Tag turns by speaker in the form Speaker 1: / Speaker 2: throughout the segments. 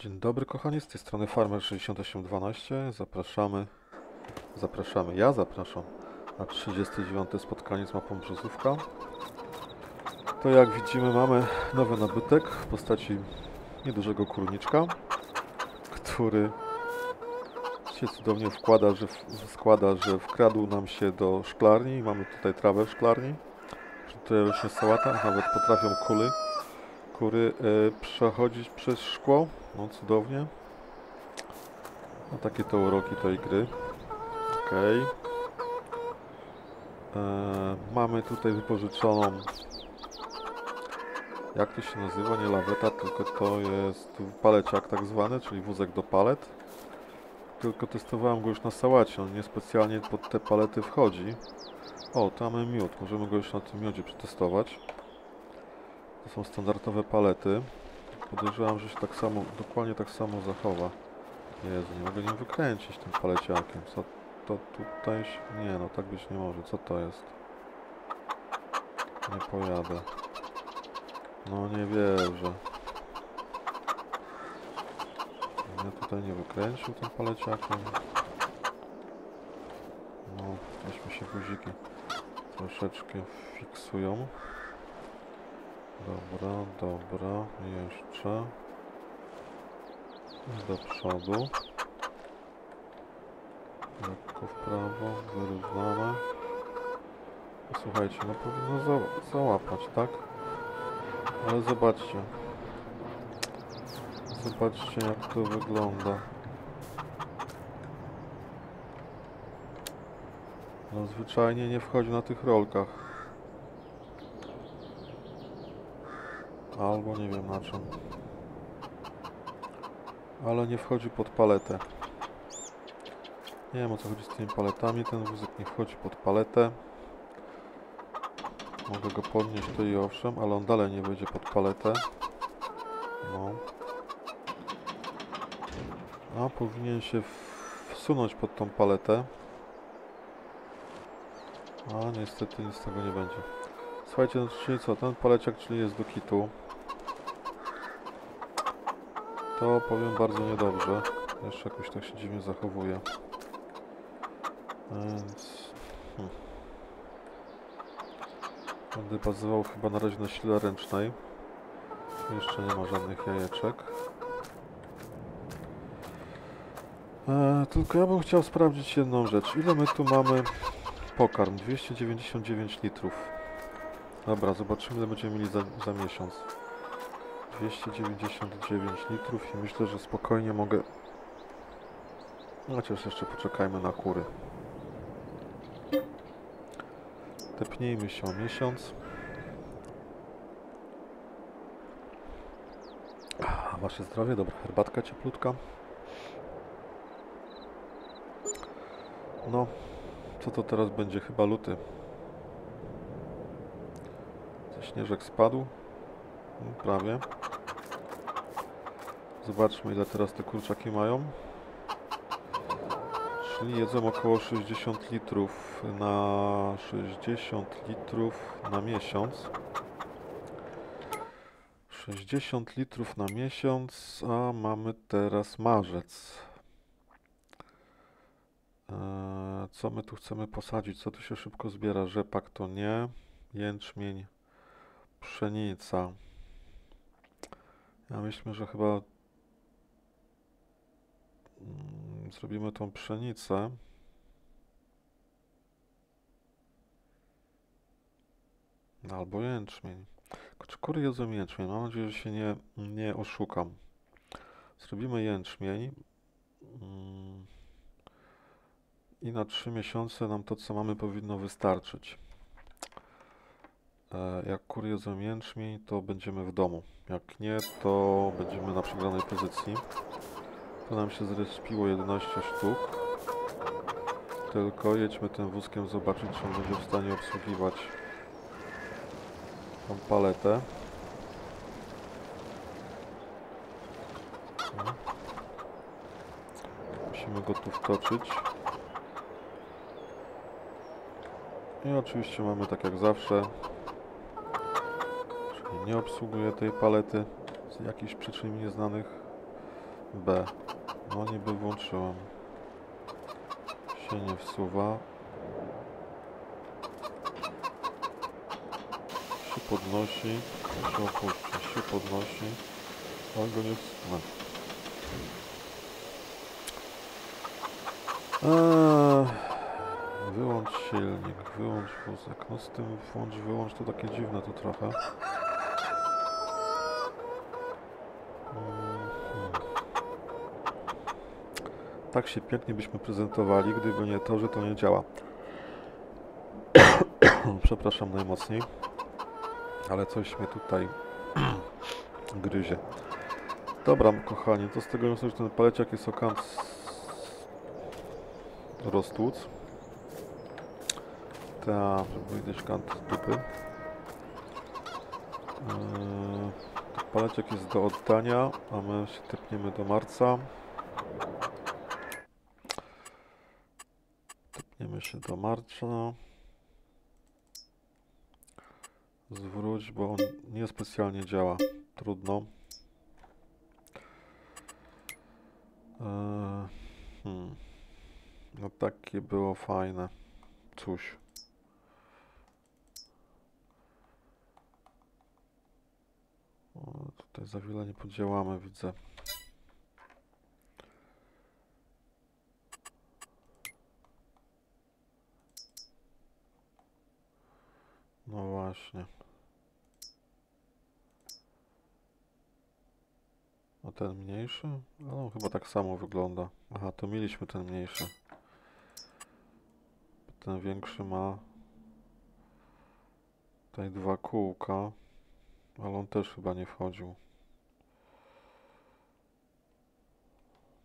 Speaker 1: Dzień dobry kochani, z tej strony Farmer6812. Zapraszamy, zapraszamy, ja zapraszam na 39. spotkanie z mapą Brzozówka. To jak widzimy mamy nowy nabytek w postaci niedużego kurniczka, który się cudownie wkłada, że w, składa, że wkradł nam się do szklarni mamy tutaj trawę w szklarni. Tutaj rośnie sałata, nawet potrafią kuli, kury e, przechodzić przez szkło. No cudownie. No takie to uroki tej gry. Okej. E, Mamy tutaj wypożyczoną jak to się nazywa? Nie laweta, tylko to jest paleciak tak zwany, czyli wózek do palet. Tylko testowałem go już na sałacie, on niespecjalnie pod te palety wchodzi. O, tam mamy miód, możemy go już na tym miodzie przetestować. To są standardowe palety. Podejrzewam, że się tak samo, dokładnie tak samo zachowa. Jezu, nie mogę nim wykręcić tym paleciakiem. Co to tutaj się... Nie no, tak być nie może. Co to jest? Nie pojadę. No nie wierzę. Ja tutaj nie wykręcił tym paleciakiem. No, weźmy się guziki troszeczkę fiksują. Dobra, dobra, jeszcze. Do przodu. Lekko w prawo, wyrównamy. Słuchajcie, no powinno za załapać, tak? Ale zobaczcie. Zobaczcie jak to wygląda. No zwyczajnie nie wchodzi na tych rolkach. Albo nie wiem na czym. Ale nie wchodzi pod paletę. Nie wiem o co chodzi z tymi paletami. Ten wózek nie wchodzi pod paletę. Mogę go podnieść to i owszem, ale on dalej nie wejdzie pod paletę. No. A powinien się wsunąć pod tą paletę. A niestety nic z tego nie będzie. Słuchajcie, no czyli co, ten paleciak czyli jest do kitu. To powiem bardzo niedobrze. Jeszcze jakoś tak się dziwnie zachowuje. Więc... Hmm. Będę bazował chyba na razie na sile ręcznej. Jeszcze nie ma żadnych jajeczek. E, tylko ja bym chciał sprawdzić jedną rzecz. Ile my tu mamy pokarm? 299 litrów. Dobra, zobaczymy ile będziemy mieli za, za miesiąc. 299 litrów i myślę, że spokojnie mogę... Chociaż jeszcze poczekajmy na kury. Tepnijmy się o miesiąc. Wasze zdrowie, dobra, herbatka cieplutka. No, co to teraz będzie? Chyba luty. Śnieżek spadł? Mm, Prawie. Zobaczmy ile teraz te kurczaki mają. Czyli jedzą około 60 litrów na 60 litrów na miesiąc. 60 litrów na miesiąc, a mamy teraz marzec. Eee, co my tu chcemy posadzić? Co tu się szybko zbiera? Rzepak to nie. Jęczmień, pszenica. Ja myślę, że chyba zrobimy tą pszenicę. Albo jęczmień. Czy kury jedzą jęczmień? Mam nadzieję, że się nie, nie oszukam. Zrobimy jęczmień. Mm. I na 3 miesiące nam to, co mamy, powinno wystarczyć. E, Jak kury jedzą jęczmień, to będziemy w domu. Jak nie, to będziemy na przegranej pozycji. To nam się zrespiło 11 sztuk. Tylko jedźmy tym wózkiem zobaczyć, czy on będzie w stanie obsługiwać tą paletę. Musimy go tu wtoczyć. I oczywiście mamy tak jak zawsze. Czyli nie obsługuje tej palety z jakichś przyczyn nieznanych. B. No niby włączyłem. Się nie wsuwa. Się podnosi. Się opuszcza. Się podnosi. Ale go nie wsunę. Wyłącz silnik, wyłącz wózek. No z tym włącz, wyłącz to takie dziwne to trochę. Tak się pięknie byśmy prezentowali, gdyby nie to, że to nie działa. Przepraszam najmocniej, ale coś mnie tutaj gryzie. Dobra, kochani, to z tego wniosek, że ten paleciak jest okant roztłuc. Ta, gdzieś kant z dupy. Yy, paleciak jest do oddania, a my się tepniemy do marca. Do marca. Zwróć, bo on niespecjalnie działa. Trudno. Eee, hmm. No takie było fajne. Coś. O, tutaj za wiele nie podziałamy, widzę. No właśnie. A ten mniejszy? No, chyba tak samo wygląda. Aha, to mieliśmy ten mniejszy. Ten większy ma tutaj dwa kółka, ale on też chyba nie wchodził.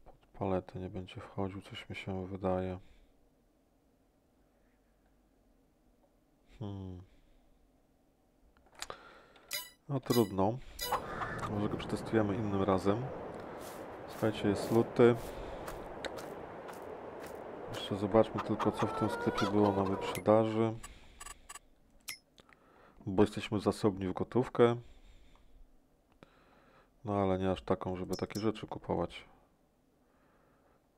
Speaker 1: Pod paletę nie będzie wchodził, coś mi się wydaje. Hmm. No trudno. Może go przetestujemy innym razem. Słuchajcie, jest luty. Jeszcze zobaczmy tylko, co w tym sklepie było na wyprzedaży. Bo jesteśmy zasobni w gotówkę. No ale nie aż taką, żeby takie rzeczy kupować.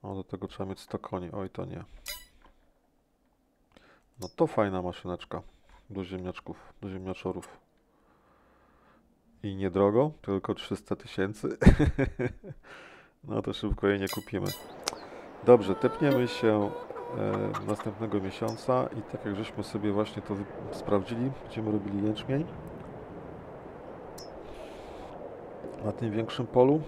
Speaker 1: O, do tego trzeba mieć 100 koni. Oj, to nie. No to fajna maszyneczka do ziemniaczków, do ziemniaczorów. I niedrogo, tylko 300 tysięcy. no to szybko jej nie kupimy. Dobrze, tepniemy się e, następnego miesiąca i tak jak żeśmy sobie właśnie to sprawdzili, będziemy robili jęczmień na tym większym polu,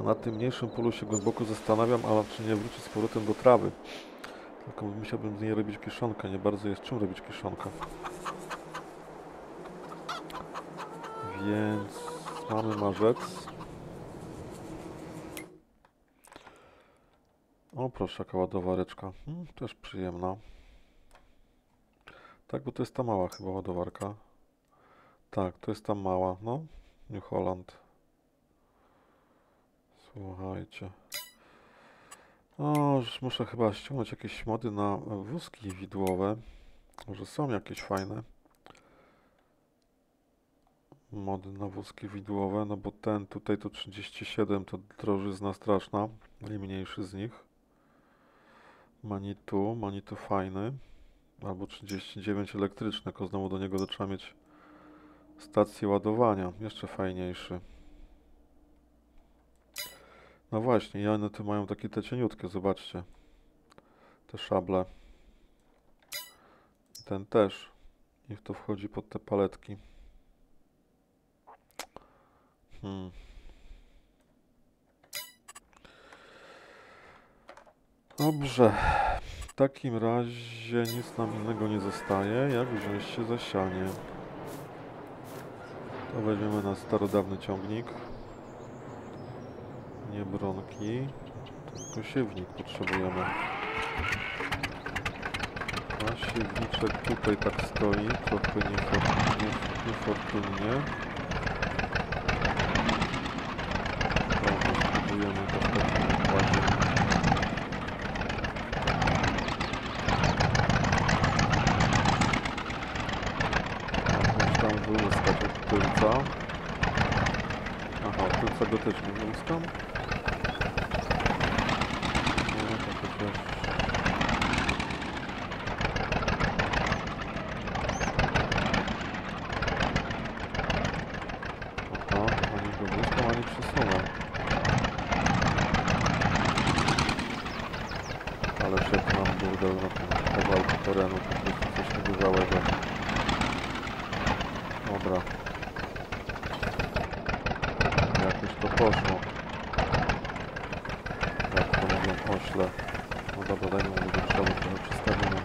Speaker 1: a na tym mniejszym polu się głęboko zastanawiam, ale czy nie wrócić z powrotem do trawy. Tylko musiałbym z niej robić kiszonkę, nie bardzo jest czym robić kiszonkę. Więc mamy marzec. O proszę, jaka ładowareczka. Hmm, też przyjemna. Tak, bo to jest ta mała chyba ładowarka. Tak, to jest ta mała, no. New Holland. Słuchajcie. O, już muszę chyba ściągnąć jakieś mody na wózki widłowe. Może są jakieś fajne mody na wózki widłowe, no bo ten tutaj to 37 to drożyzna straszna, najmniejszy z nich. Manitu, Manitu fajny, albo 39 elektryczny, tylko znowu do niego trzeba mieć stację ładowania, jeszcze fajniejszy. No właśnie, i one tu mają takie te cieniutkie, zobaczcie. Te szable. I ten też. Niech to wchodzi pod te paletki. Hmm. Dobrze. W takim razie nic nam innego nie zostaje, jak wziąć się za sianie. To weźmiemy na starodawny ciągnik. Nie bronki, tylko siewnik potrzebujemy. A siewniczek tutaj tak stoi, trochę niefor- nie- niefortunnie. Dobra, spróbujemy to w takim układzie. Muszę tam wyłuskać od tylca. Aha, tylca go też nie wyłuskać. tam? Nie, to chociaż... Aha, ani go błyskam, ani przesunę. Ale burdel na tym kawałku terenu, po prostu coś niewyżałego. Dobra. Jakoś to poszło. Jak to mówią ośle. No dobra, dajmy mu do przodu, trochę przestawimy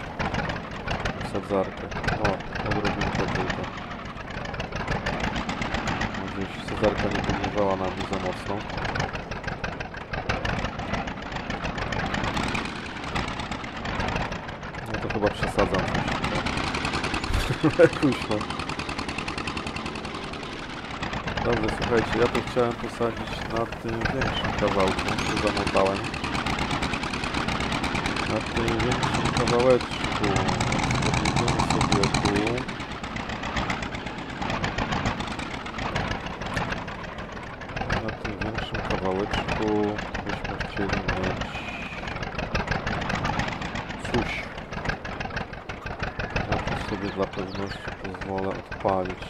Speaker 1: sadzarkę. O, odrobinkę tylko. Gdzieś sadzarka nie podniewała na mnie za mocno. No to chyba przesadzam coś. Jakoś no. Dobrze, słuchajcie, ja tu chciałem posadzić na tym większym kawałku, się zamotałem. Na tym większym kawałeczku. Podjedziemy sobie tu. Na tym większym kawałeczku byśmy chcieli mieć coś. Ja tu sobie dla pewności pozwolę odpalić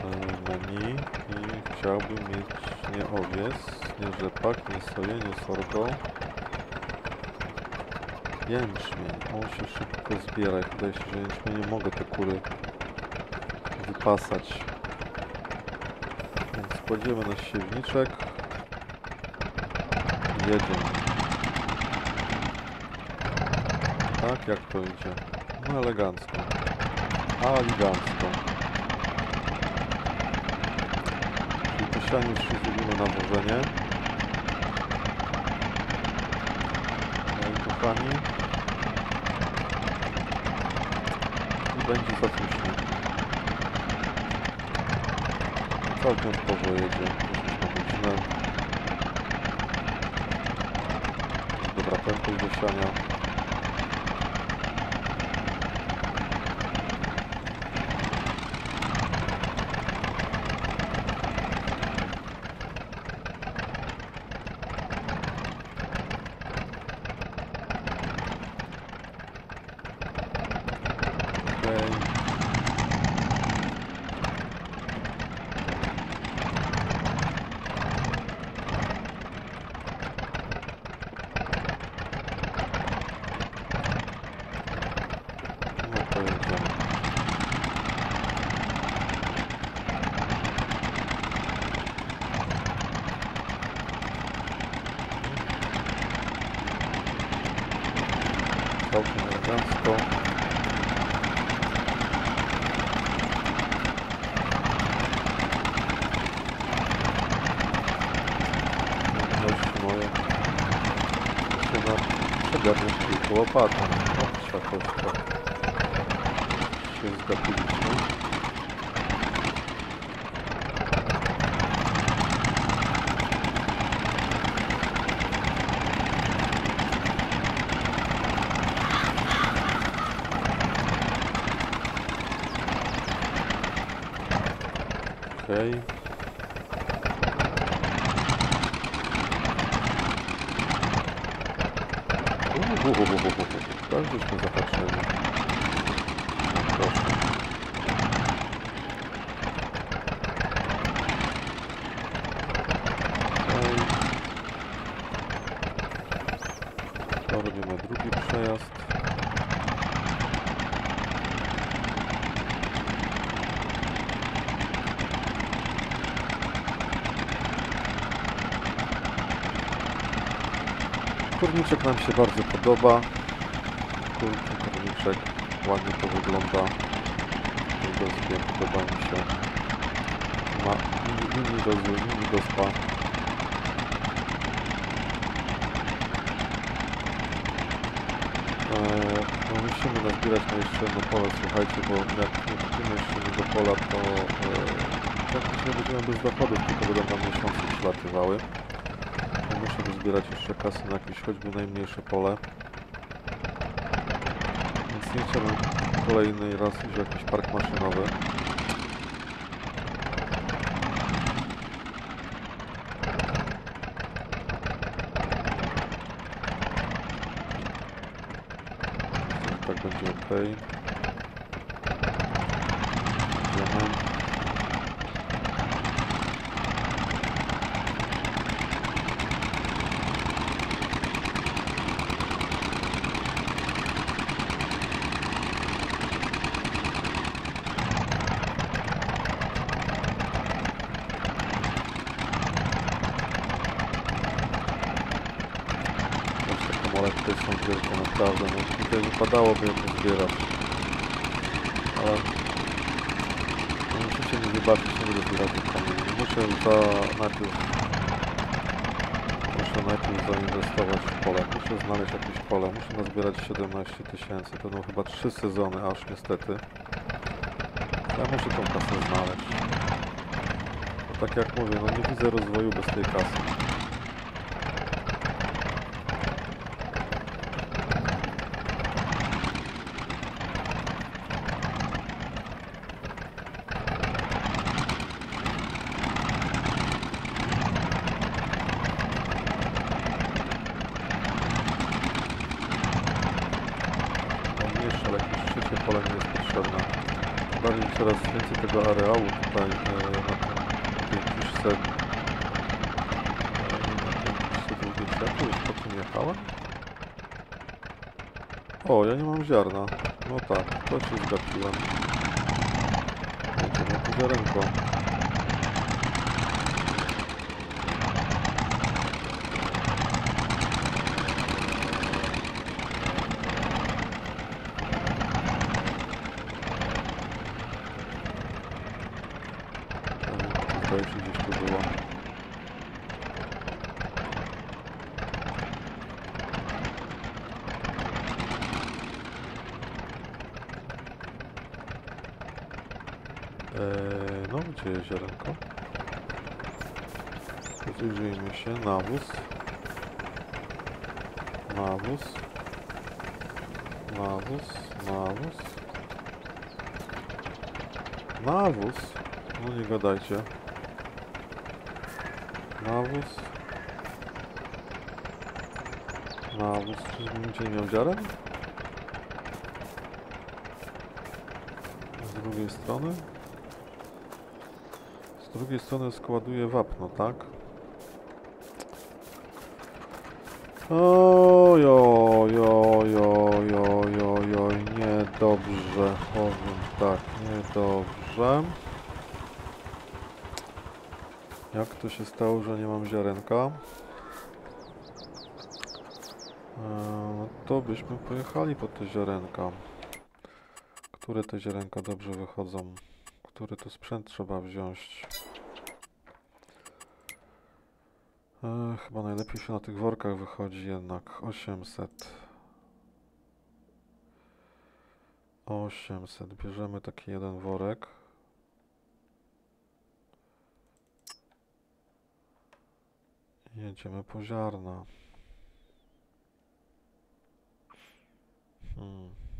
Speaker 1: e, menu i chciałbym mieć nie owiec, nie rzepak, nie soję, nie sorgo. Jęczmień. On się szybko zbiera wydaje się, że jęczmień nie mogę te kury wypasać. Więc kładziemy na siewniczek. Jedziemy. Tak, jak to idzie? No elegancko. Elegancko. Czyli to sianie już zrobimy na No i będzie zatuśnie. Całkiem sporo jedzie. Godzinę. Dobra, prędkość do. Kurniczek nam się bardzo podoba. Kurczę, kurniczek. Ładnie to wygląda. Widocznie podoba mi się. Ma mini, mini rozwój, mini gospa. Eee, no musimy nazbierać na jeszcze jedno pole, słuchajcie, bo jak nie kupimy jeszcze jednego pola, to eee, praktycznie będziemy bez dochodów, tylko będą nam miesiące przylatywały się zbierać jeszcze kasy na jakieś choćby najmniejsze pole. Więc nie chciałbym kolejny raz iść jakiś park maszynowy. Tak będzie ok. Muszę znaleźć jakieś pole. Muszę nazbierać 17 tysięcy. To będą chyba 3 sezony aż niestety. Ja muszę tą kasę znaleźć. Bo tak jak mówię, no nie widzę rozwoju bez tej kasy. Najmniejsze, ale pole nie jest potrzebne. Bardziej coraz więcej tego areału tutaj e, na tym tej kiszce e, na kwiatu już po tym jechałem. O, ja nie mam ziarna. No tak, to się zgapiłem. Jedziemy po ziarenko. E, Zdaje się gdzieś tu było. Eee, no, gdzie jest ziarenko? Rozejrzyjmy się. Nawóz. Nawóz. Nawóz. Nawóz. Nawóz? No nie gadajcie. Nawóz. Nawóz. Czyżbym nie miał? Z drugiej strony? Z drugiej strony składuję wapno, tak? Oj, oj, oj, oj, oj, oj, oj, niedobrze, powiem tak, niedobrze. Jak to się stało, że nie mam ziarenka? Eee, no to byśmy pojechali po te ziarenka. Które te ziarenka dobrze wychodzą? Który to sprzęt trzeba wziąć? Eee, chyba najlepiej się na tych workach wychodzi jednak. 800. 800. Bierzemy taki jeden worek. Jedziemy po ziarna. Hmm.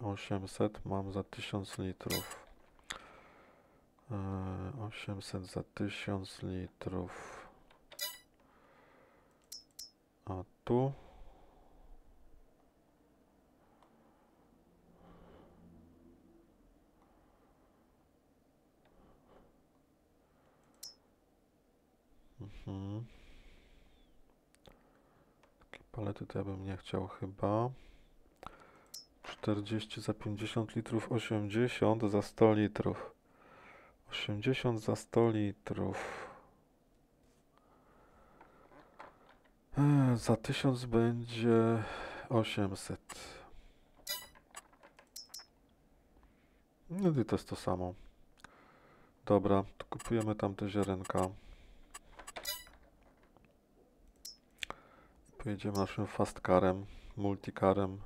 Speaker 1: Osiemset mam za tysiąc litrów. Eee, Osiemset za tysiąc litrów. A tu? Mhm. Palety to ja bym nie chciał chyba. 40 za 50 litrów, 80 za 100 litrów. 80 za 100 litrów. Eee, za 1000 będzie 800. No i to jest to samo. Dobra, to kupujemy tamte ziarenka. Pojedziemy naszym fast carem, multicarem.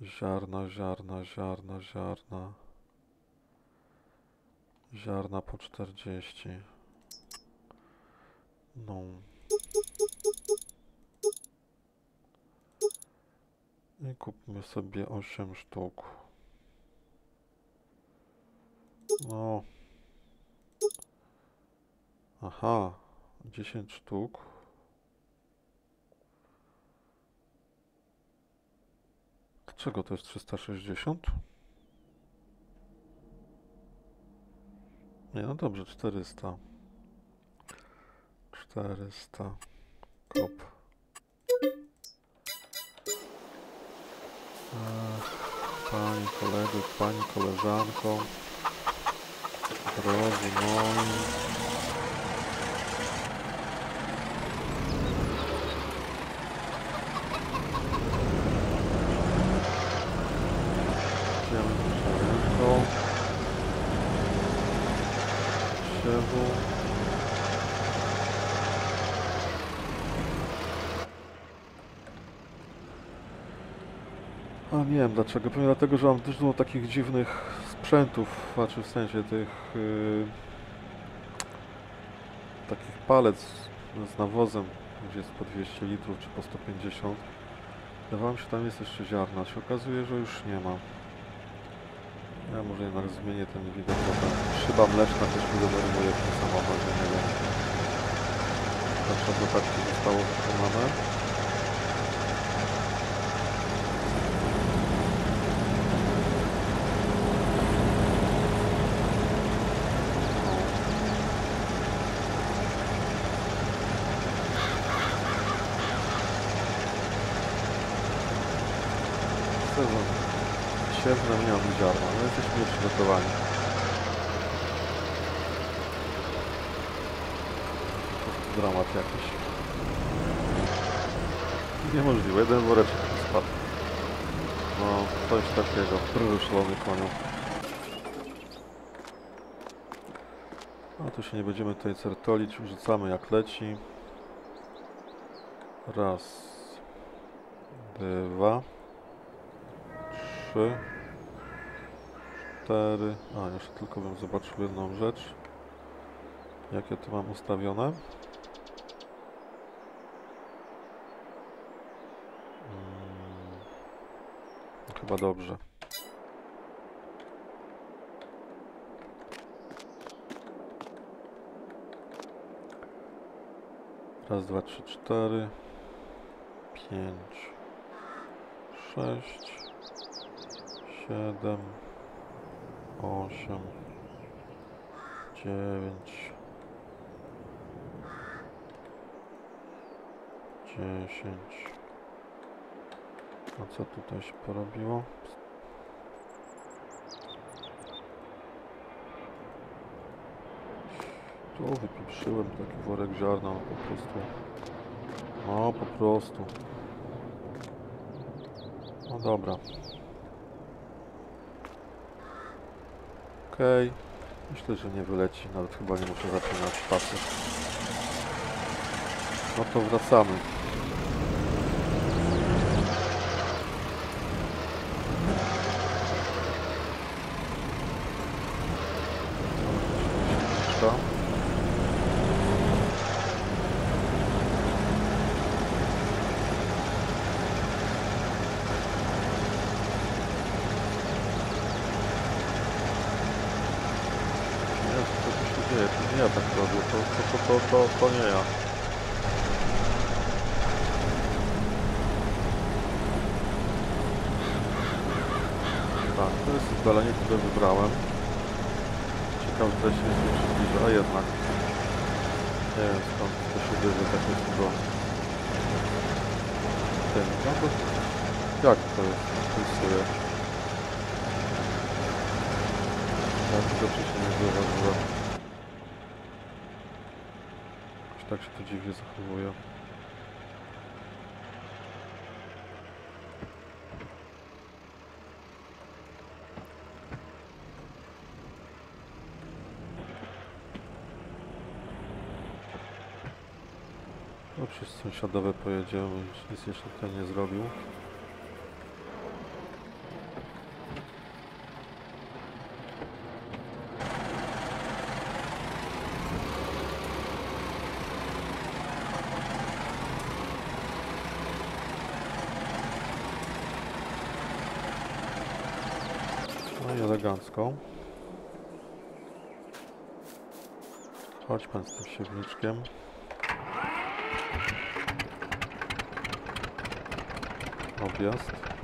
Speaker 1: Ziarna, ziarna, ziarna, ziarna. Ziarna po 40. No. I kupmy sobie 8 sztuk. No. Aha, 10 sztuk. Dlaczego to jest 360? Nie, no dobrze, 400. 400. Kop. Ach, Pani kolego, pani koleżanko. Drodzy moi. Nie wiem dlaczego. Pewnie dlatego, że mam dużo takich dziwnych sprzętów, znaczy w sensie tych yy, takich palec z, nawozem, gdzie jest po 200 litrów czy po 150. Wydawało mi się, tam jest jeszcze ziarna. Się okazuje, że już nie ma. Ja może jednak zmienię ten widok, bo tam szyba mleczna też mi denerwuje w tym samochodzie, nie wiem. Dlaczego tak zostało wykonane. Ziarna, no jesteśmy już przygotowani. Dramat jakiś. Niemożliwe, jeden woreczek spadł. No, coś takiego, prwy szalony koniu. No tu się nie będziemy tutaj certolić, rzucamy jak leci. Raz, dwa, trzy, cztery. A, jeszcze tylko bym zobaczył jedną rzecz. Jakie tu mam ustawione. Mm, Chyba dobrze. Raz, dwa, trzy, cztery, pięć, sześć, siedem, osiem, dziewięć, dziesięć. A co tutaj się porobiło? Tu wypieprzyłem taki worek ziarna, no po prostu. No po prostu. No dobra. Myślę, że nie wyleci. Nawet chyba nie muszę zapinać pasy. No to wracamy. Ścieżka. Nie, co tu się dzieje? To nie ja tak robię, to, to, to, to, to, to nie ja. Tak, to jest oddalenie, które wybrałem. Ciekawe, że się nie przybliża, a jednak. Nie wiem skąd to się bierze takie dużo. Ten, no to... Jak to jest? Pulsuje. Ja tego wcześniej nie zauważyłem. Jakoś tak się to dziwnie zachowuje. No przez sąsiadowe pojedziemy, nic jeszcze tutaj nie zrobił. Elegancko. Chodź pan z tym siewniczkiem. Objazd.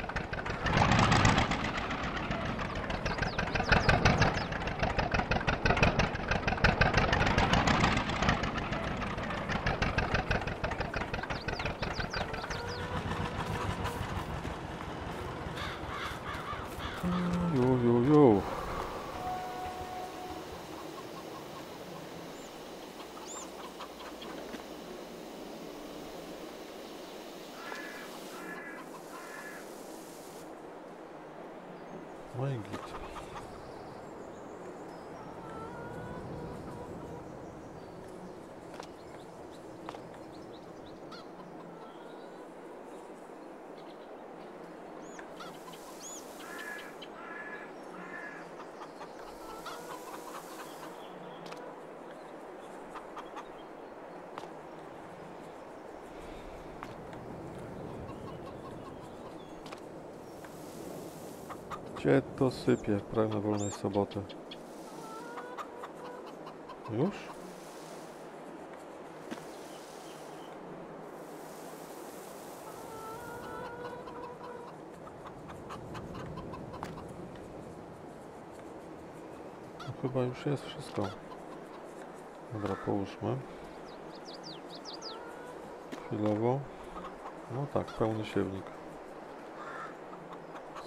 Speaker 1: Gdzie to sypie? Pragnę wolnej soboty. Już? No chyba już jest wszystko. Dobra, połóżmy. Chwilowo. No tak, pełny siewnik.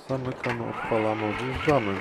Speaker 1: Zamykamy, odpalamy, odjeżdżamy.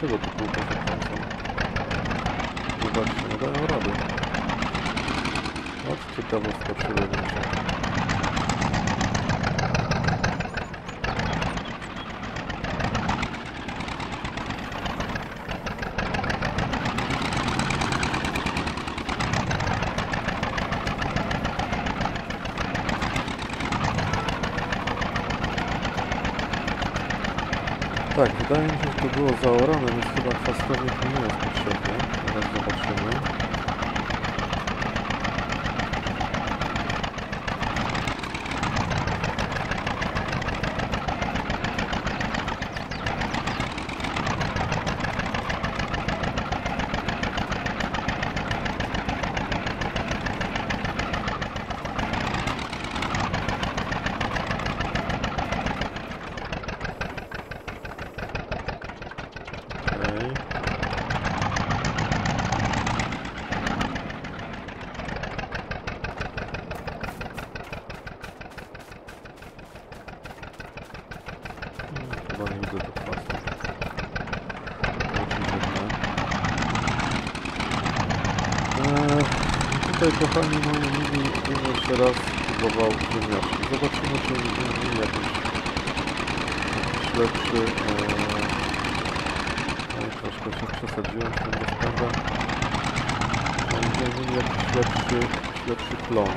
Speaker 1: Się dzieje? Czego tu kółka kręcą? Zobaczcie, nie dają rady. Od ciekawostka przyrodnicza. Tak, wydaje mi się, że to było zaorane, więc chyba kwastownik nie jest potrzebny. Teraz zobaczymy. Okej. Eee, tutaj kochani moi mili bym jeszcze raz próbował ziemniaczki. Zobaczymy czy mieli jakiś, jakiś lepszy eee, no troszkę się przesadziłem z tym rozpędem. No, Będziemy mieli jakiś lepszy, lepszy plon.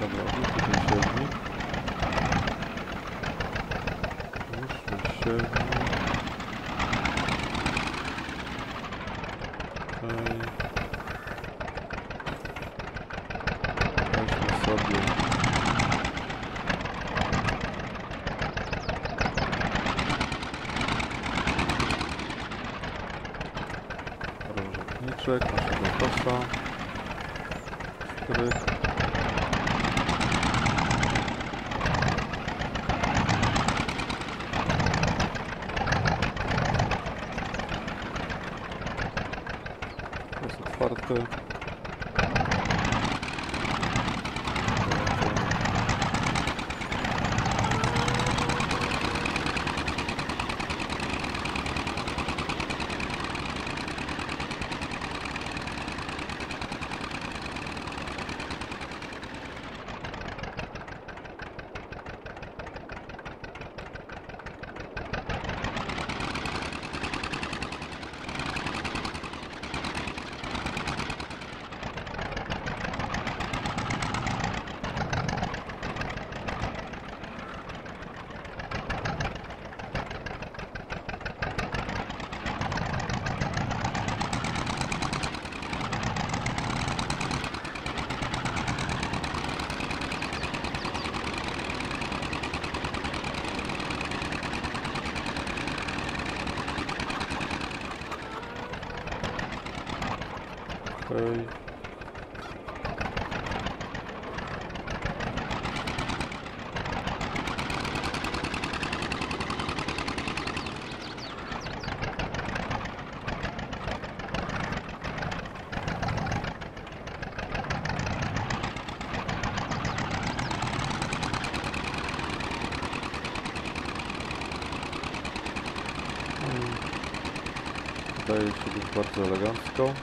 Speaker 1: Dobra, już tutaj siewnik. Już mi Różowniczek, naszego kosa. Stryk. Jest otwarty. Okej. Mm. Wydaje się być bardzo elegancko.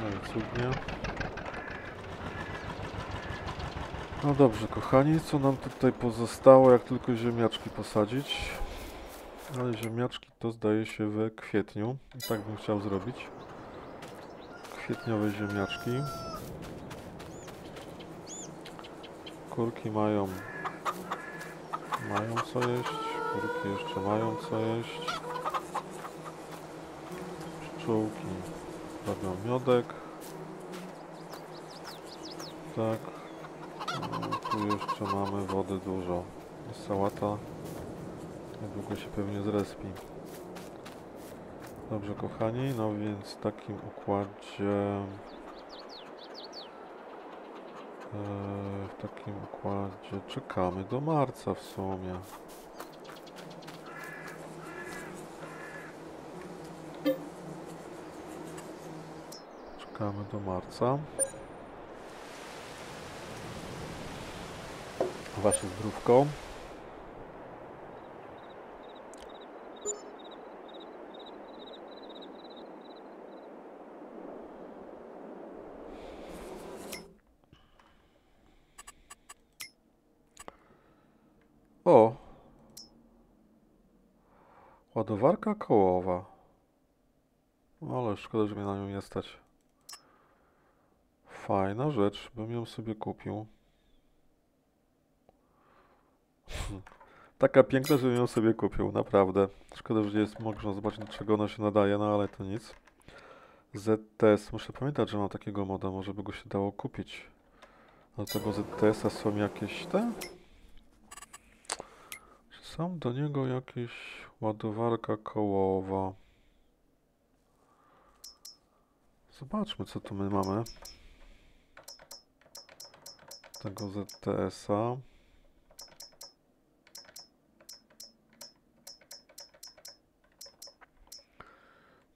Speaker 1: No i cudnie. No dobrze, kochani, co nam tutaj pozostało, jak tylko ziemniaczki posadzić? Ale ziemniaczki to zdaje się we kwietniu. I tak bym chciał zrobić. Kwietniowe ziemniaczki. Kurki mają mają co jeść. Kurki jeszcze mają co jeść. Pszczółki robią miodek. Tak. Mm, Tu jeszcze mamy wody dużo. Sałata. Niedługo się pewnie zrespi. Dobrze kochani, no więc w takim układzie... Eee, w takim układzie czekamy do marca w sumie. Czekamy do marca. Wasze zdrówko. O! Ładowarka kołowa. No, Ale szkoda, że mnie na nią nie stać. Fajna rzecz, bym ją sobie kupił. Taka piękna, żebym ją sobie kupił, naprawdę. Szkoda, że jest można zobaczyć, do czego ona się nadaje, no ale to nic. ZTS, muszę pamiętać, że mam takiego moda, może by go się dało kupić. Do tego ZTS-a są jakieś te? Czy są do niego jakieś ładowarka kołowa? Zobaczmy, co tu my mamy. Tego ZTS-a.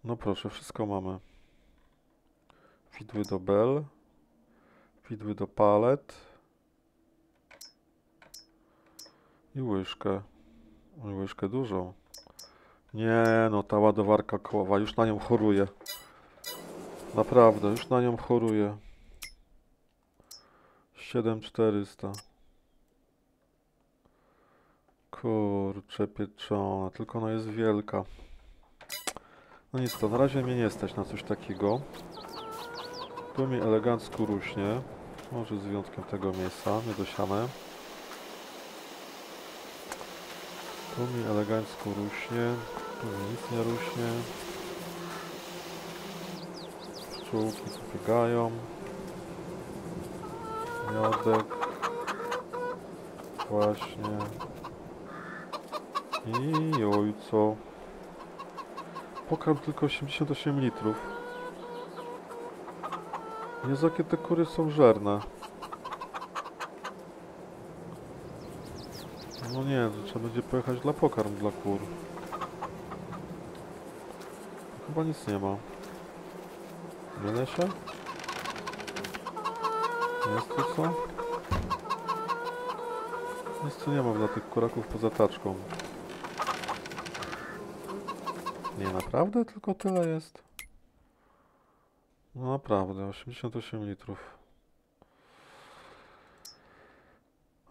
Speaker 1: No proszę, wszystko mamy. Widły do bel, widły do palet. I łyżkę. I łyżkę dużą. Nie, no ta ładowarka kołowa, już na nią choruję. Naprawdę, już na nią choruję. 7400. Kurcze pieczone, tylko ona jest wielka. No nic, to na razie mnie nie stać na coś takiego. Tu mi elegancko ruśnie. Może z wyjątkiem tego miejsca, niedosiane. Tu mi elegancko ruśnie. Tu nic nie ruśnie. Pszczółki tu biegają. Miodek. Właśnie. I ojco. Pokarm tylko 88 litrów. Jezu, jakie te kury są żerne. No nie, trzeba będzie pojechać dla pokarm dla kur. Chyba nic nie ma. Miele się? Jest tu co? Nic tu nie ma dla tych kuraków poza taczką. Nie, naprawdę? Tylko tyle jest? No naprawdę, 88 litrów.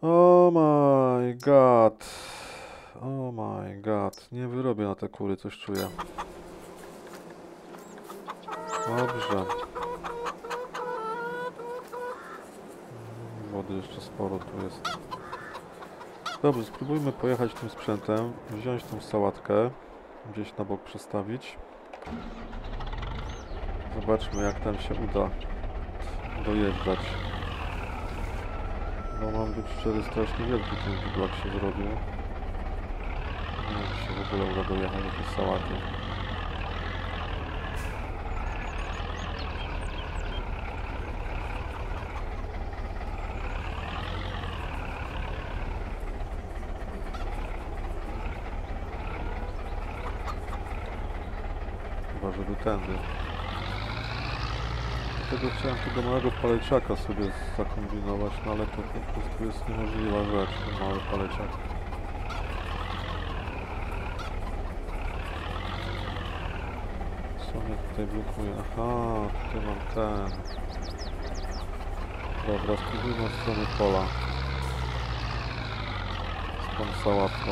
Speaker 1: Oh my god. Oh my god. Nie wyrobię na te kury, coś czuję. Dobrze. Wody jeszcze sporo tu jest. Dobrze, spróbujmy pojechać tym sprzętem, wziąć tą sałatkę, gdzieś na bok przestawić. Zobaczmy jak tam się uda dojeżdżać. No mam być szczery, strasznie wielki ten widłak się zrobił. Nie wiem, czy się w ogóle uda dojechać do tej sałaty. Chyba, żeby tędy. Dlatego chciałem tego małego paleciaka sobie zakombinować, no ale to po prostu jest niemożliwa rzecz, ten mały paleciak. Co mnie tutaj blokuje? Aha, tutaj mam ten. Dobra, spróbujmy od strony pola. Z tą sałatką.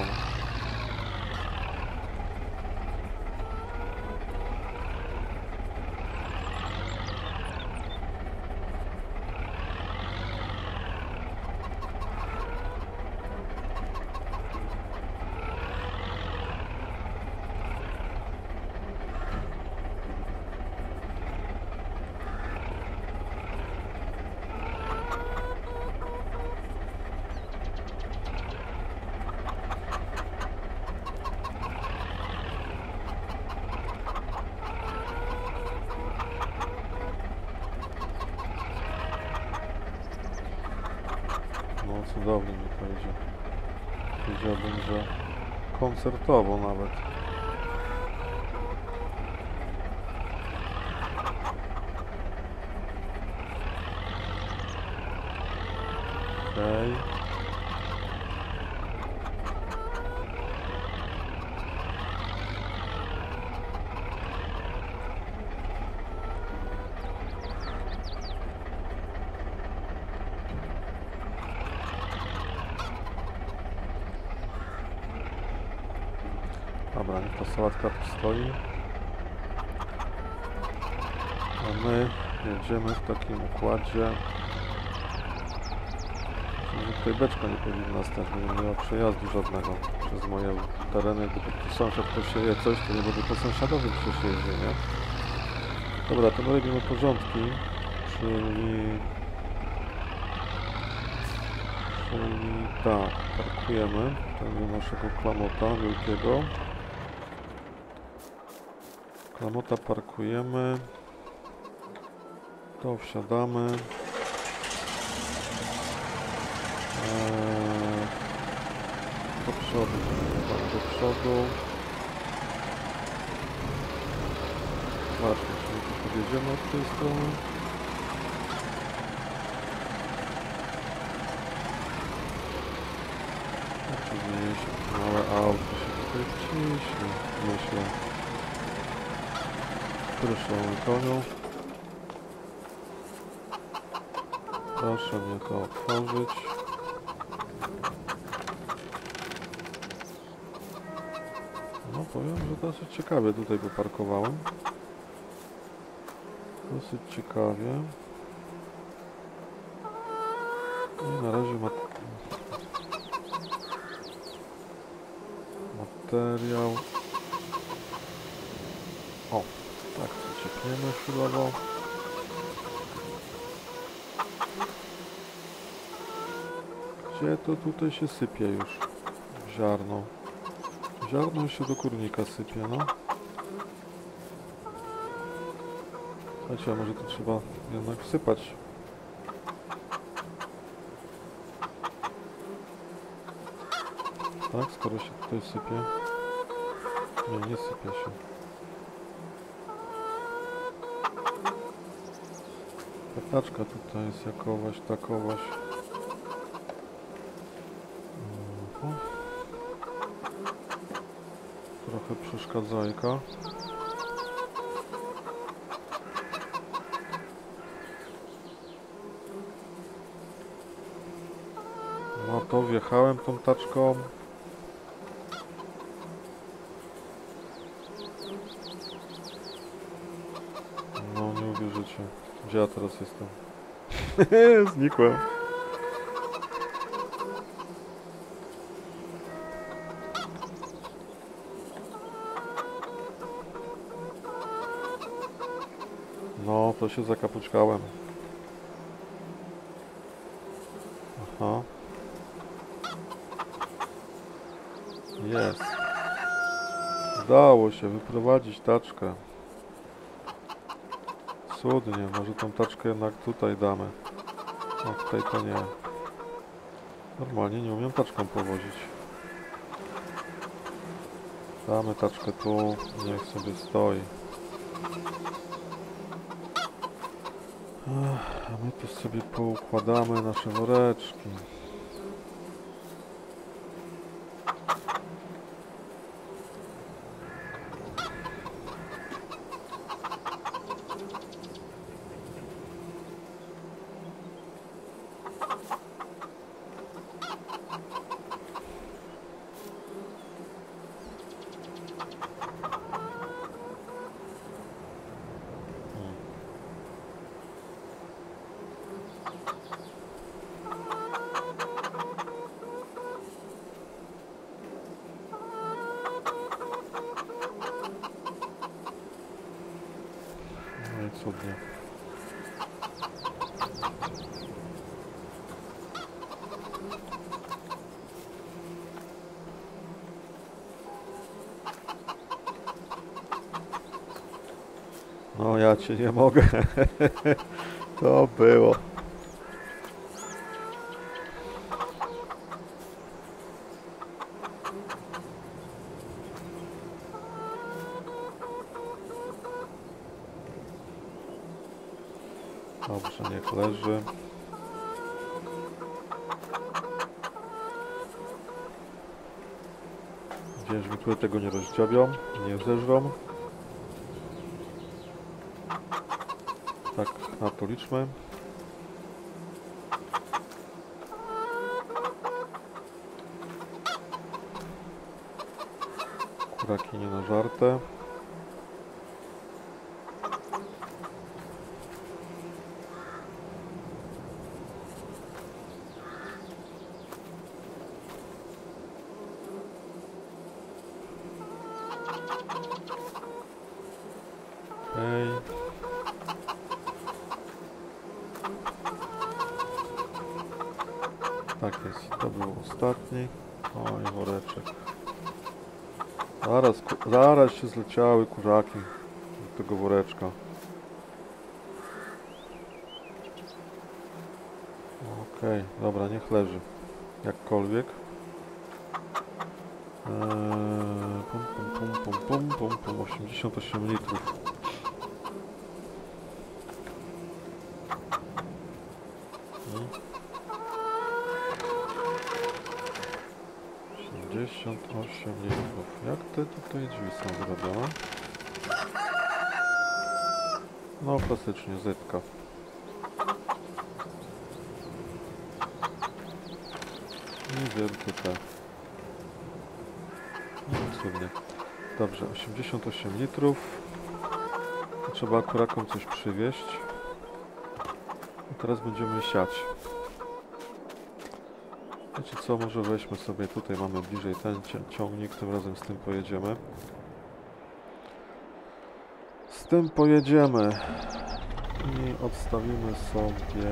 Speaker 1: No cudownie mi to idzie. Powiedziałbym, że koncertowo nawet. Okej. Dobra, niech ta sałatka tu stoi. A my jedziemy w takim układzie. Może tutaj beczka nie powinna stać, nie miała przejazdu żadnego przez moje tereny. Tu sąsiad posieje coś, to nie będzie po sąsiadowi przecież jeździ, nie? Dobra, to my robimy porządki, czyli... Czyli tak, parkujemy tego naszego klamota wielkiego. Klamota parkujemy. To wsiadamy. Eee, do przodu, tak, do przodu. Zobaczmy, czy tu podjedziemy od tej strony. Później się małe auto się tutaj wciśnie, myślę. Proszę o koniu. Proszę mnie to otworzyć. No powiem, że dosyć ciekawie tutaj poparkowałem. Dosyć ciekawie. I na razie mat materiał. O, tak, przeciekniemy chwilowo. Gdzie to tutaj się sypie już? Ziarno. Ziarno się do kurnika sypie, no. Słuchajcie, a może to trzeba jednak wsypać. Tak, skoro się tutaj sypie. Nie, nie sypie się. Pataczka tutaj jest jakowaś, takowaś. Trochę przeszkadzajka. No to wjechałem tą taczką. No nie uwierzycie. Gdzie ja teraz jestem? Znikłem. No, to się zakapućkałem. Aha. Jest. Udało się wyprowadzić taczkę. Cudnie, może tą taczkę jednak tutaj damy. No tutaj to nie. Normalnie nie umiem taczką powozić. Damy taczkę tu, niech sobie stoi. A my tu sobie poukładamy nasze woreczki. No. No ja cię nie mogę. To było. Dobrze, niech leży. Nadzieję, że mi tutaj tego nie rozdziabią, nie zeżrą. Tak, na to liczmy. Kuraki nie na żartę. Ej. Tak jest, to był ostatni. Oj, woreczek. Zaraz, się zleciały kurzaki do tego woreczka. Okej, dobra, niech leży. Jakkolwiek. Eee, pum, pum, pum, pum, pum, pum, pum, 88 litrów. 88 litrów. Jak te tutaj drzwi są zrobione? No klasycznie, zytka. Niewielkie te. No, cudnie. Dobrze, 88 litrów. Trzeba kurakom coś przywieźć. I teraz będziemy siać. Wiecie co, może weźmy sobie tutaj, mamy bliżej ten ciągnik, tym razem z tym pojedziemy. Z tym pojedziemy i odstawimy sobie...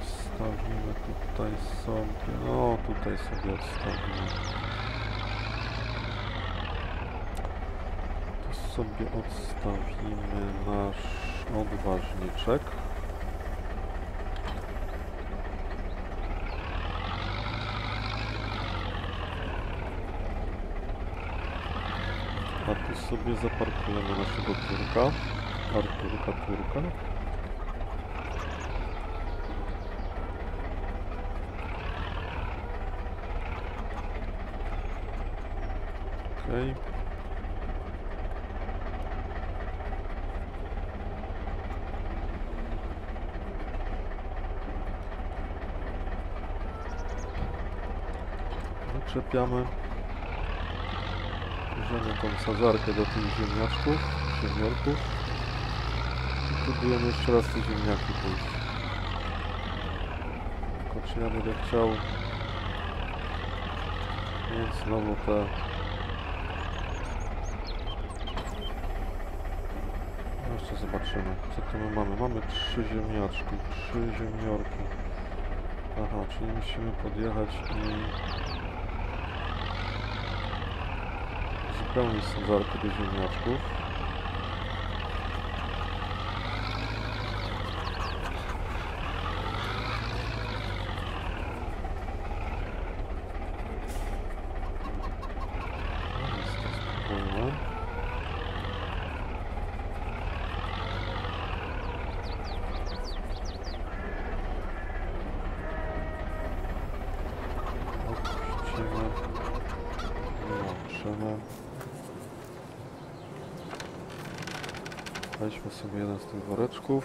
Speaker 1: Odstawimy tutaj sobie, no tutaj sobie odstawimy. Sobie odstawimy nasz odważniczek. A tu sobie zaparkujemy naszego turka. Arturka, turka. Okej. Wyczepiamy. Bierzemy tą sadzarkę do tych ziemniaczków, ziemniorków. I próbujemy jeszcze raz te ziemniaki pójść. Tylko czy ja będę chciał mieć znowu te... No Jeszcze zobaczymy, co tu my mamy. Mamy trzy ziemniaczki, trzy ziemniorki. Aha, czyli musimy podjechać i zupełnie sadzarkę do ziemniaczków. No jest to spokojne. Opuścimy. Wyłączymy. Weźmy sobie jeden z woreczków.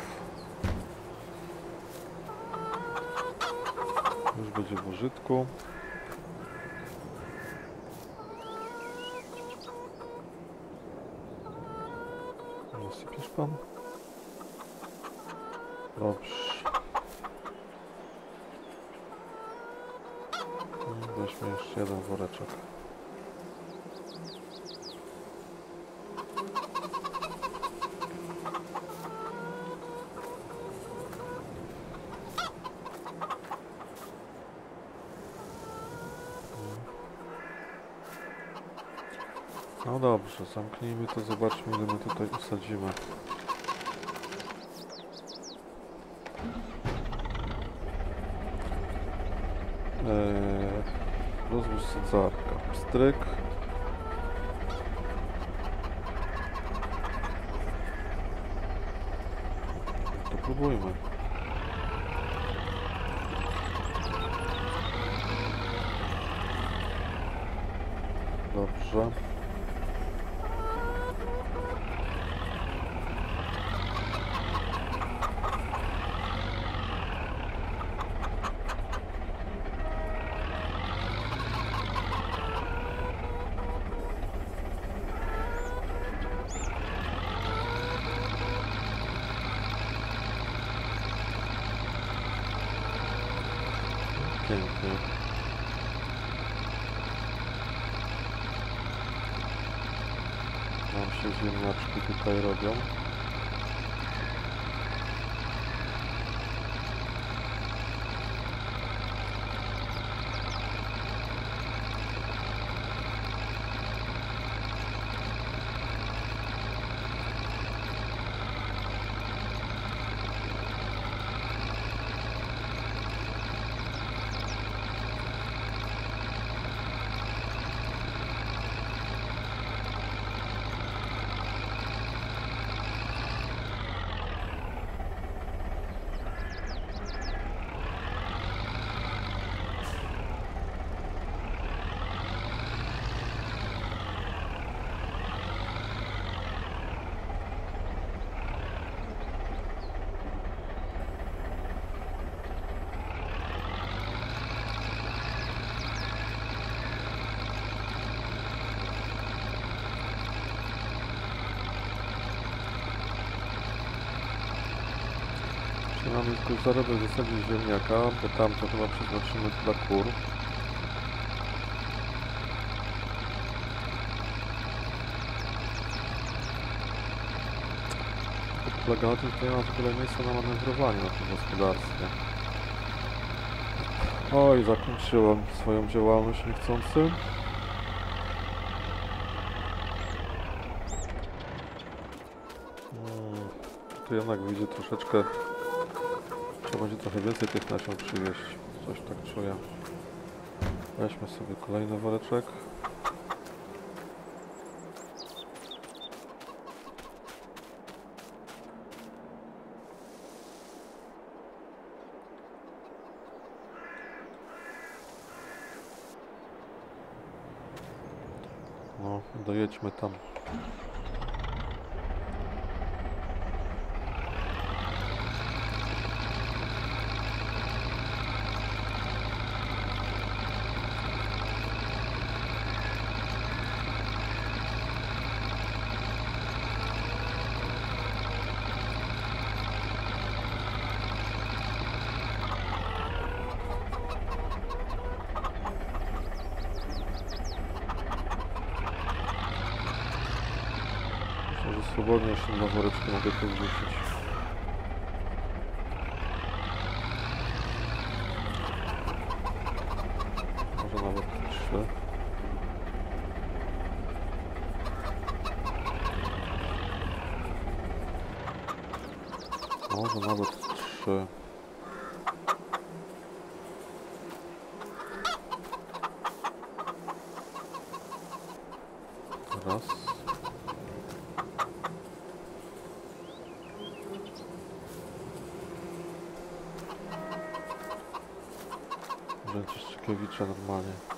Speaker 1: Już będzie w użytku. Nasypiesz pan? Dobrze. Weźmy jeszcze jeden woreczek. No dobrze, zamknijmy to, zobaczmy ile my tutaj usadzimy. Eee, rozłóż sadzarka. Pstryk. To próbujmy. Dobrze. Pięknie. Nam się ziemniaczki tutaj robią. Tylko zarobek zasadzie ziemniaka, bo tam to chyba przeznaczymy dla kur. Polega na tym, że nie ma w ogóle miejsca na manewrowanie na tym gospodarstwie. Oj, zakończyłem swoją działalność niechcący. Hmm, tu jednak wyjdzie troszeczkę... Trzeba będzie trochę więcej tych nasion przywieźć. Coś tak czuję. Weźmy sobie kolejny woreczek. No, dojedźmy tam. Myślę, że swobodnie jeszcze na woreczkę mogę to wrzucić. Może nawet trzy. Może nawet trzy. Raz. Wziąć Szczekiewicza normalnie.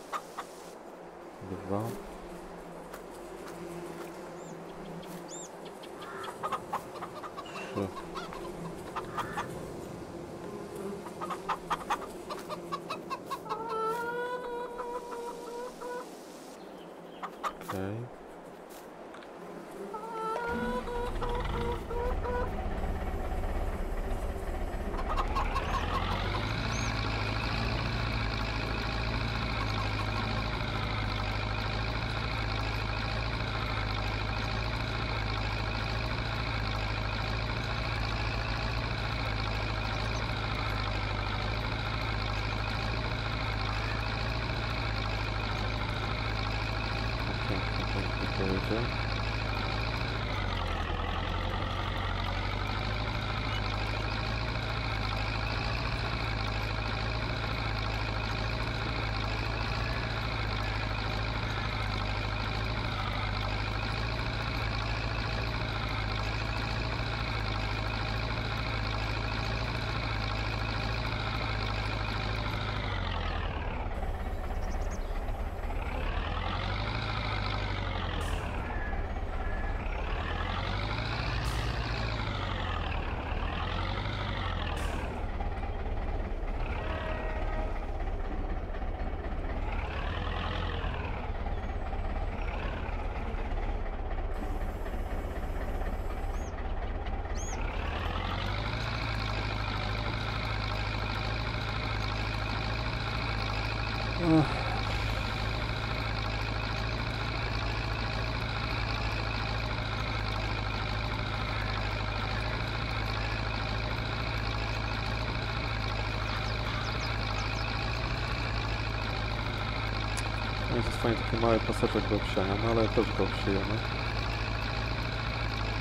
Speaker 1: Zostanie taki mały paseczek do obsiania, no ale też go obsiejemy.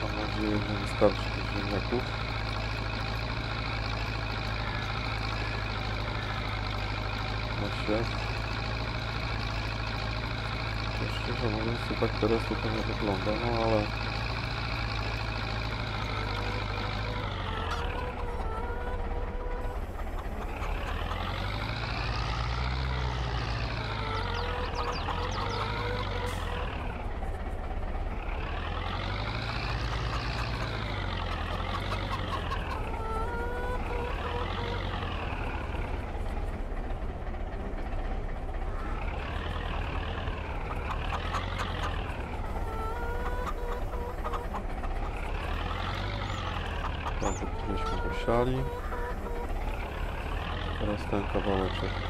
Speaker 1: Mam nadzieję, że wystarczy tych ziemniaków. Właśnie. To szczerze mówiąc, to tak teraz to nie wygląda, no ale... musiali. Teraz ten kawałeczek.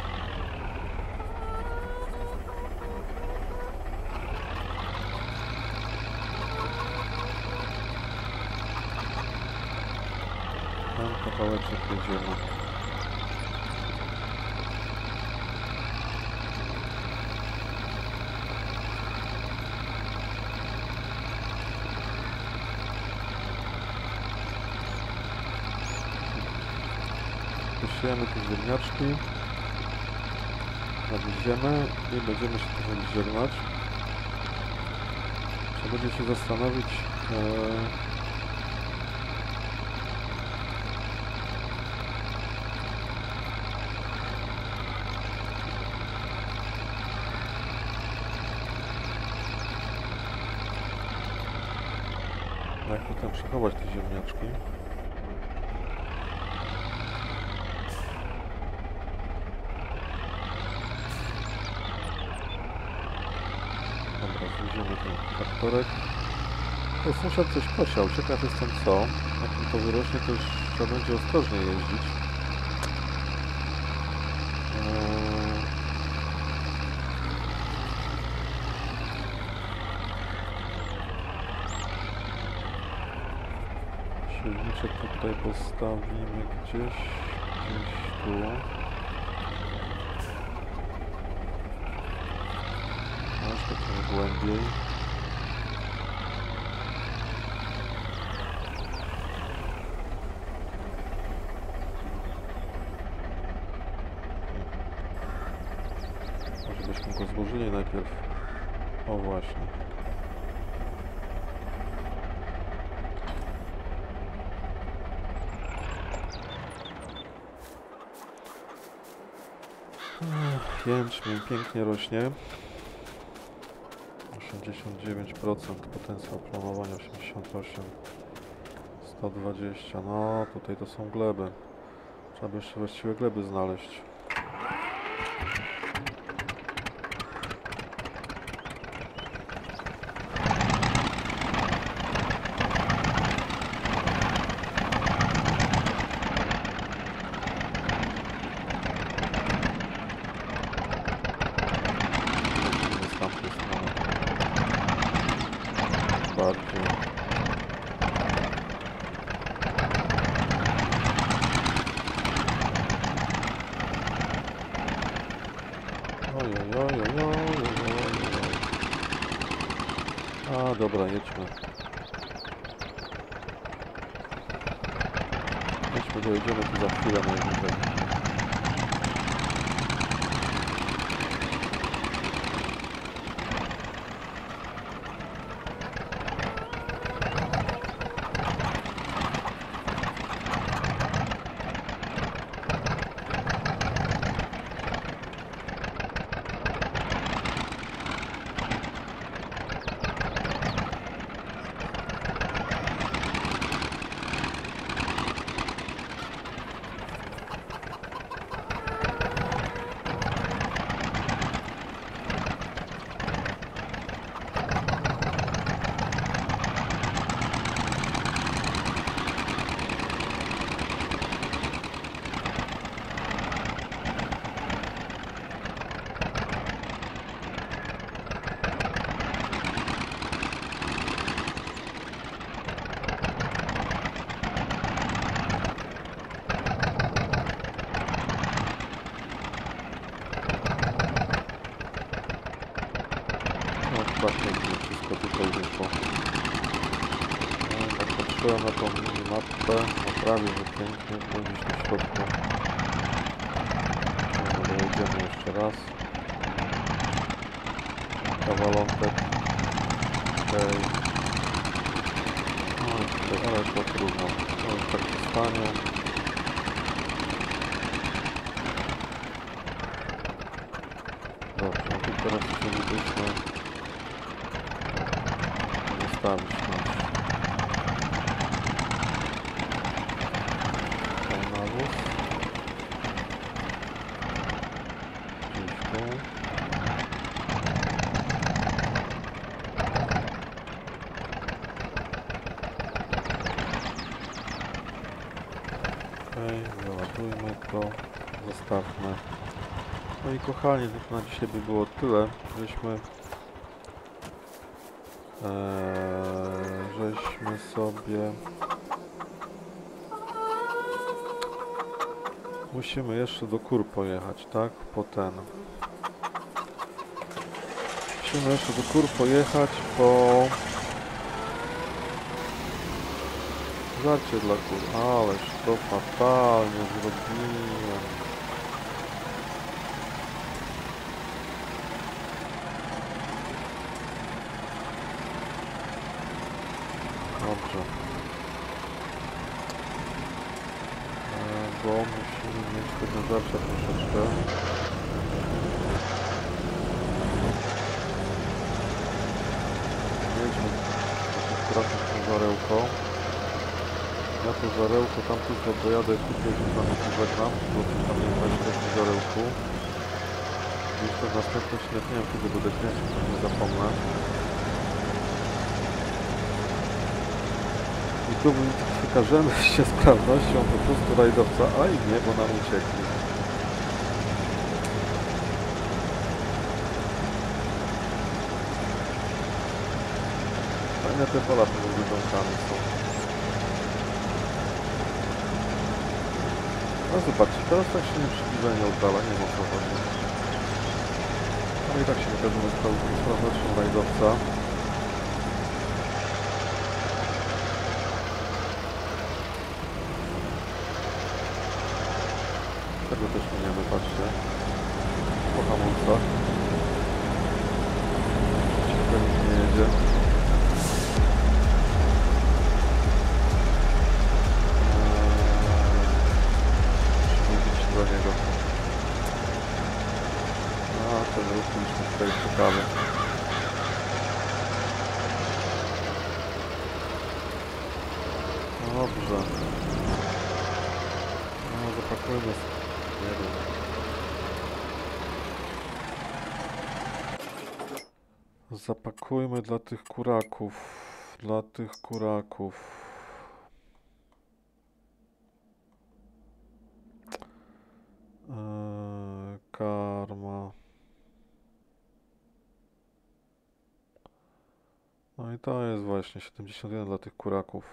Speaker 1: Posiejemy te ziemniaczki. Nawieziemy i będziemy się trochę zziernać. Trzeba będzie się zastanowić, e, jak potem przechować te ziemniaczki. Dobra, zwieziemy ten traktorek. O, sąsiad coś posiał, ciekaw jestem co. Jak to wyrośnie, to już trzeba będzie ostrożnie jeździć. Eee... Silniczek tutaj postawimy gdzieś, gdzieś tu. Trochę głębiej. Może byśmy go złożyli najpierw. O właśnie. Jęczmień pięknie rośnie. 89% potencjał planowania 88 120 no tutaj to są gleby trzeba by jeszcze właściwe gleby znaleźć prawie, że pięknie, to gdzieś na środku. No, dojedziemy jeszcze raz. Kawalątek. Okej. No i tutaj, ale to trudno. To już tak zostanie. Dobrze, no to teraz chcielibyśmy zostawić nasz ten nawóz. Gdzieś tu. Okej, wyładujmy to, zostawmy. No i kochani, to na dzisiaj by było tyle, żeśmy eee, żeśmy sobie musimy jeszcze do kur pojechać, tak? Po ten musimy jeszcze do kur pojechać po Żarcie dla kur. Ależ to fatalnie zrobiłem. Dobrze. E, bo musimy mieć żarcia troszeczkę. Jedźmy trochę to żarełko. Ja to żarełko tam tylko dojadę, kupię już tam żegnam, bo tam jest właśnie w żarełku. Gdzieś to następny śnieg, nie wiem kiedy będę kręcić, to nie zapomnę. Wykażemy się sprawnością po prostu rajdowca, a i nie, bo nam uciekli. Fajne te pola pomiędzy domkami są. No zobaczcie, teraz tak się nie przybliża, nie oddala, nie ma chodzi. Ale i tak się wykażemy spra- sprawnością rajdowca. Sure. Zapakujmy dla tych kuraków. Dla tych kuraków. Eee, karma. No i to jest właśnie 71 dla tych kuraków.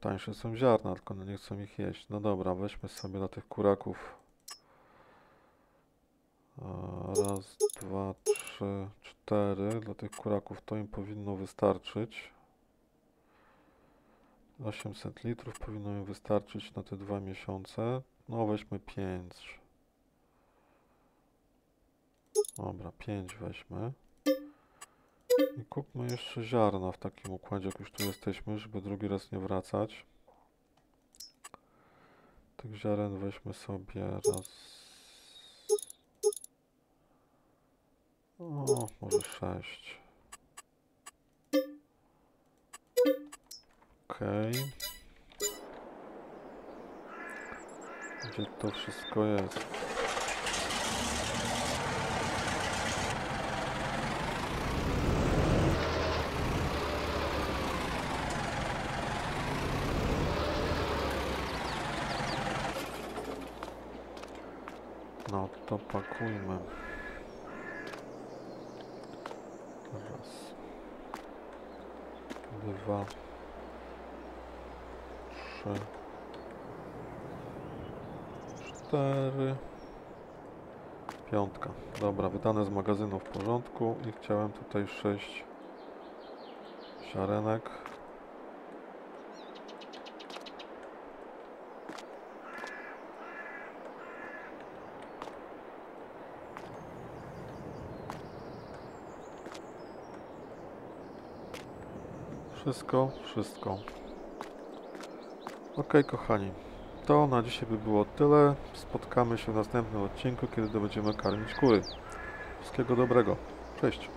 Speaker 1: Tańsze są ziarna, tylko one nie chcą ich jeść. No dobra, weźmy sobie dla tych kuraków. Raz, dwa, trzy, cztery. Dla tych kuraków to im powinno wystarczyć. 800 litrów powinno im wystarczyć na te dwa miesiące. No weźmy 5. Dobra, 5 weźmy. I kupmy jeszcze ziarna w takim układzie, jak już tu jesteśmy, żeby drugi raz nie wracać. Tych ziaren weźmy sobie raz. O, może sześć. Okej. Gdzie to wszystko jest? No to pakujmy. Raz. Dwa. Trzy. Cztery. Piątka. Dobra, wydane z magazynu w porządku i chciałem tutaj sześć ziarenek. Wszystko, wszystko. Ok, kochani. To na dzisiaj by było tyle. Spotkamy się w następnym odcinku, kiedy będziemy karmić kury. Wszystkiego dobrego. Cześć.